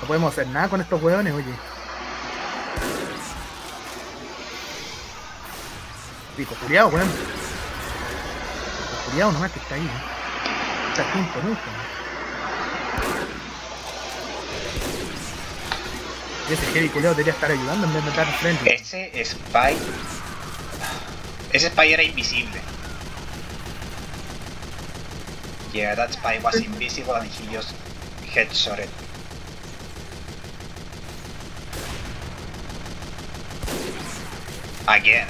No podemos hacer nada con estos hueones, oye. Pico culiado, weón. Pico culiado nomás que está ahí, ¿eh? Está punto nunca. Y ese heavy culiado debería estar ayudando en vez de estar frente. Ese Spy. Ese Spy era invisible. Yeah, that Spy was invisible and he just headshotted. Again.